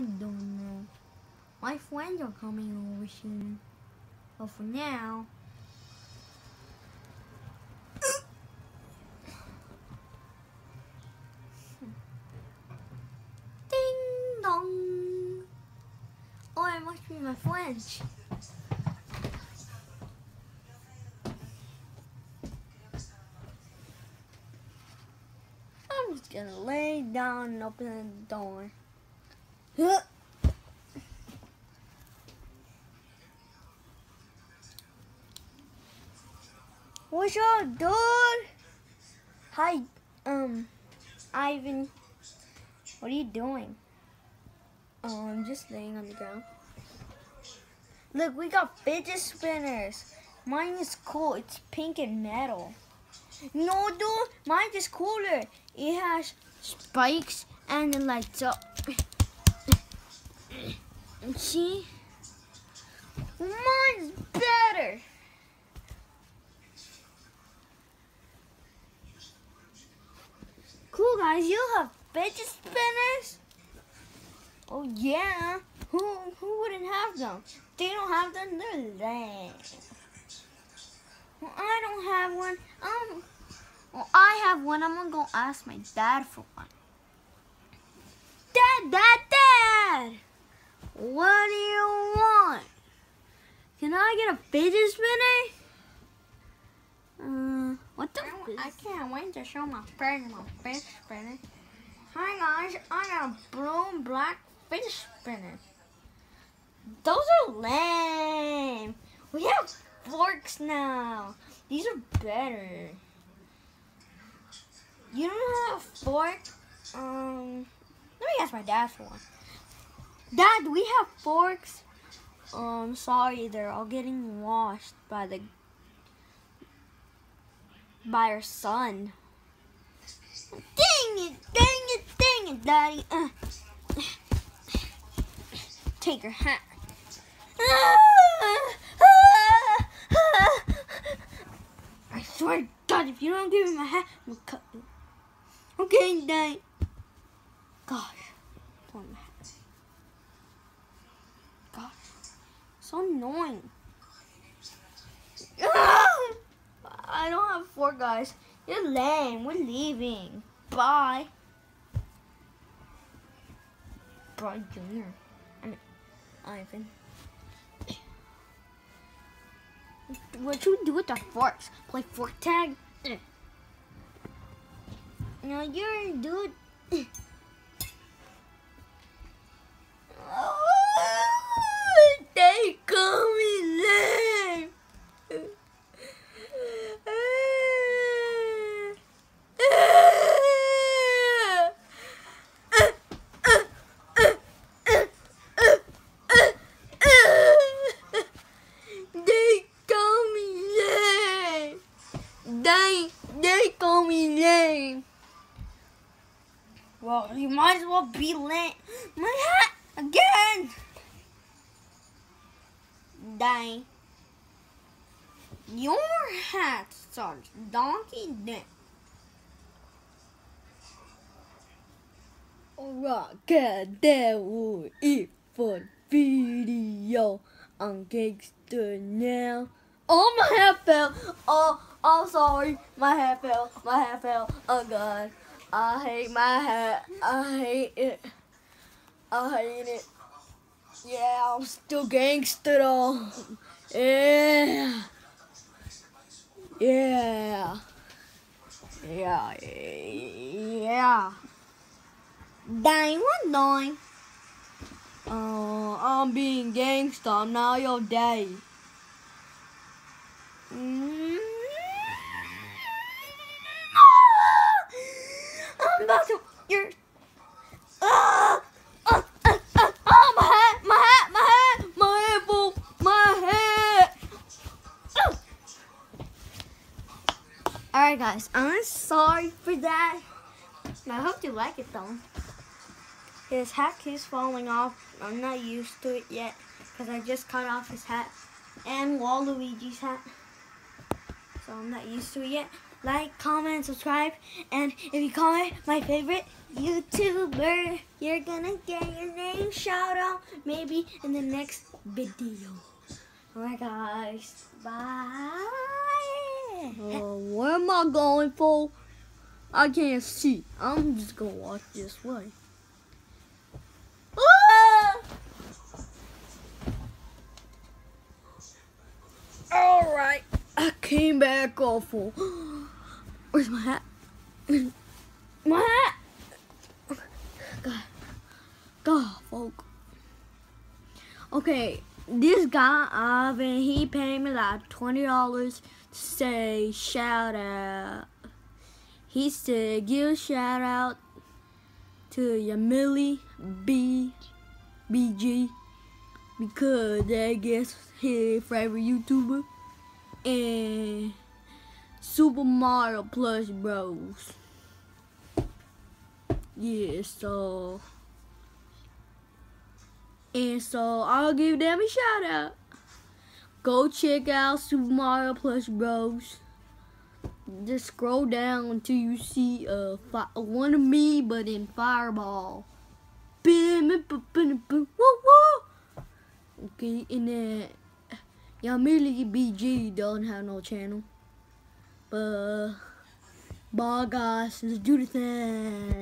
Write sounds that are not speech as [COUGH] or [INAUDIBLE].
I don't know. My friends are coming over soon. But for now, ding dong. Oh, it must be my friends. I'm just gonna lay down and open the door. What's up, dude? Hi, um, Ivan. What are you doing? Oh, I'm just laying on the ground. Look, we got fidget spinners. Mine is cool. It's pink and metal. No, dude, mine is cooler. It has spikes and it lights up. See? Mine's better. Cool guys, you have fidget spinners? Oh yeah. Who who wouldn't have them? They don't have them, they're lame. Well, I don't have one. Um well I have one. I'm gonna go ask my dad for one. Dad, dad, dad! What do you want? Can I get a fidget spinner? Uh, what the? I, I can't wait to show my friends my fidget spinner. Hi guys, I got a blue and black fidget spinner. Those are lame. We have forks now. These are better. You don't have a fork? Um, let me ask my dad for one. Dad, we have forks? I'm sorry, they're all getting washed by the by our son. Dang it, dang it, dang it, Daddy. Uh, take your hat. I swear to God, if you don't give me my hat, I'm gonna cut you. Okay, Daddy. Gosh, poor my hat. Gosh, so annoying. [LAUGHS] I don't have four guys. You're lame. We're leaving. Bye. Bye, Junior. I mean, Ivan. [COUGHS] What you do with the forks? Play fork tag? No, you're a dude. [COUGHS] Well, you might as well be lame. My hat again. Dang. Your hat starts donkey dick. Rockadell for video on Gangster now. Oh, my hat fell. Oh, I'm sorry. My hat fell. My hat fell. Oh, God. I hate my hat. I hate it. I hate it. Yeah, I'm still gangster though. Yeah. Yeah. Yeah. Yeah. Dang, what doing? Oh, I'm being gangster. I'm now your daddy. Mm. To. You're. Ah! Ah! Ah! Ah! ah my hat! My hat! My hat! My hat! My hat! Ah! Alright, guys. I'm sorry for that. I hope you like it, though. His hat keeps falling off. I'm not used to it yet because I just cut off his hat and Waluigi's hat. So I'm not used to it yet. Like, comment, subscribe, and if you comment my favorite YouTuber, you're gonna get your name shout out maybe in the next video. Alright guys, bye. Uh, where am I going for? I can't see. I'm just gonna walk this way. Ah! Alright, I came back awful. Where's my hat? My hat! God, God, folk. Okay, this guy, Ivan, he paid me like $20 to say shout out. He said, give shout out to Yamili B BG because they guess his favorite YouTuber and Super Mario Plush Bros. Yeah, so and so I'll give them a shout out. Go check out Super Mario Plush Bros. Just scroll down until you see uh, one of me, but in Fireball. Okay, and then Yamili BG don't have no channel. Bye guys, let's do the thing.